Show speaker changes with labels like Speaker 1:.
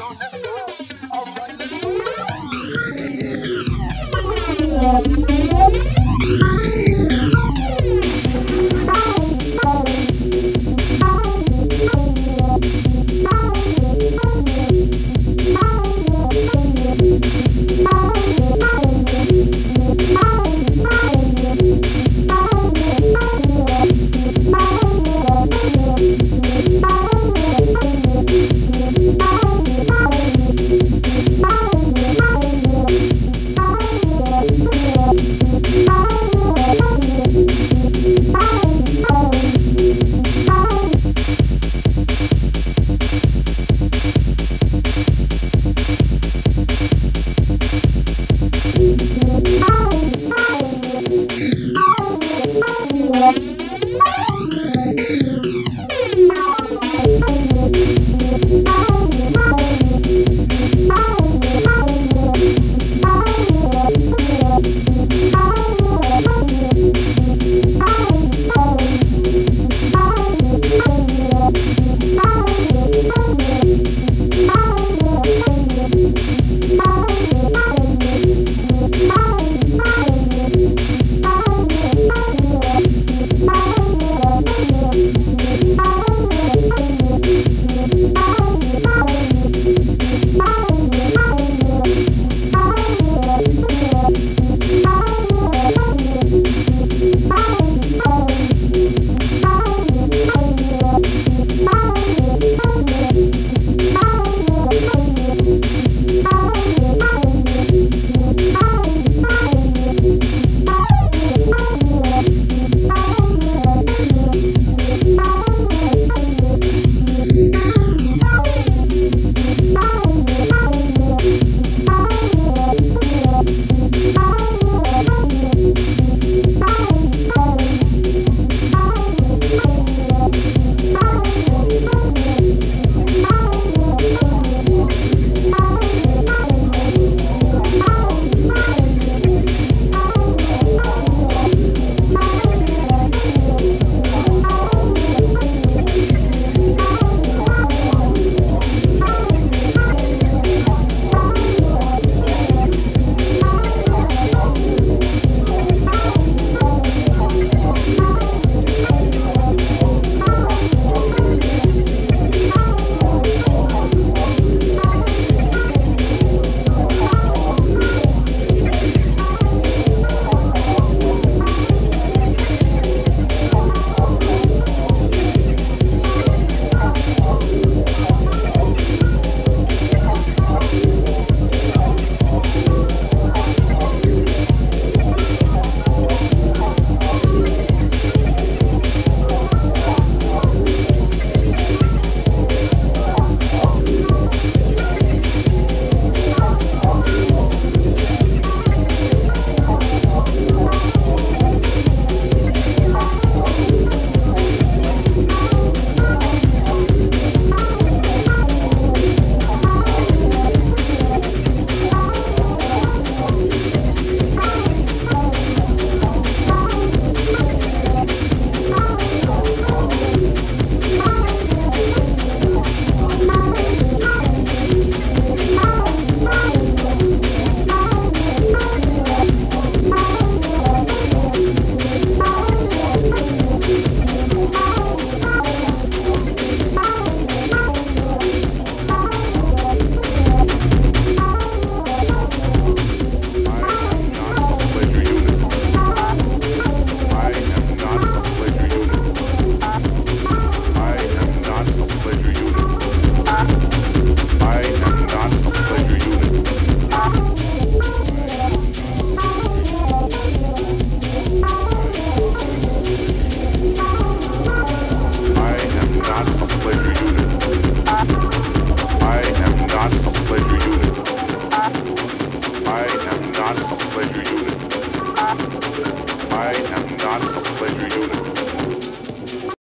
Speaker 1: Don't